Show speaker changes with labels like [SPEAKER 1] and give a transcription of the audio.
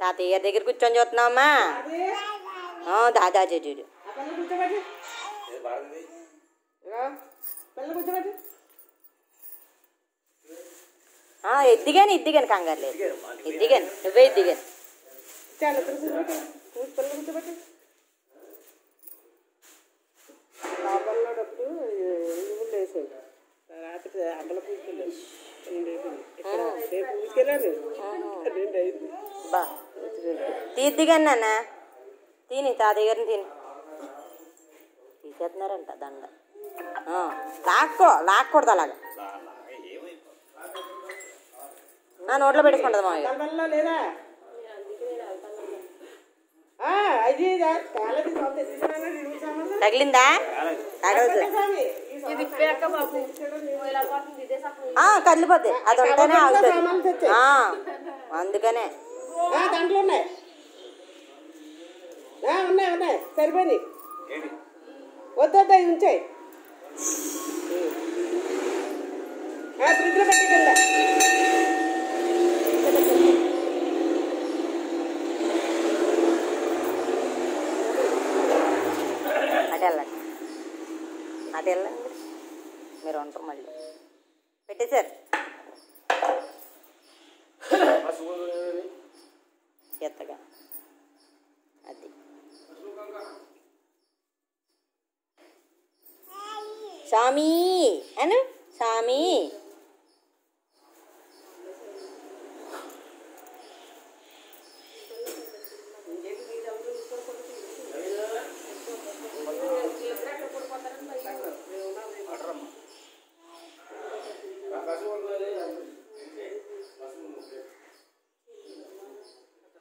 [SPEAKER 1] తాతయ్య గారి దగ్గర కూర్చొని చూస్తున్నావమ్మా
[SPEAKER 2] అది
[SPEAKER 1] ఆ, దాదా చూడు
[SPEAKER 2] ఆ పిల్లలు కూర్చోబెట్టి ఇగో పిల్లలు కూర్చోబెట్టి
[SPEAKER 1] ఆ, ఎద్దిగాను ఎద్దిగాను కంగారు లేదు ఎద్దిగాను నువ్వే ఎద్దిగాను
[SPEAKER 2] చాలా ఇద్దరు కూర్చోబెట్టి కూర్చో పిల్లలు కూర్చోబెట్టి లోపల డబ్బులు ఎనిమిది వేసాడు రాత్రి అమ్మల పూసుకెళ్ళారు రెండు అయిపోయింది ఇక్కడ రేపు పూసుకెళ్ళారు రెండు అయింది
[SPEAKER 1] బా తీద్దిగాను నాన్న తిని తాతయ్య గారిని తిని. తీసేస్తున్నారంట దండ. ఆ, లాక్కో లాక్కూడదు అలాగా. ఆ, నోట్లో పెట్టుకుంటుంది
[SPEAKER 2] సామాన్లు?
[SPEAKER 1] తగిలిందా? తగలదు. కదిలిపోద్ది. అది ఉంటేనే. ఆ, అందుకనే.
[SPEAKER 2] దాంట్లో ఉన్నాయి. ఆ, ఉన్నాయి ఉన్నాయి. సరిపోయి వద్దొద్దు అవి ఉంచాయి. ఫ్రిడ్జ్లో పెట్టి కింద.
[SPEAKER 1] అటు వెళ్ళండి. అటు వెళ్ళండి. మీరు ఉంటారు మళ్ళీ. పెట్టేశారు. చేతగా. అది. స్వామి అను? స్వామి.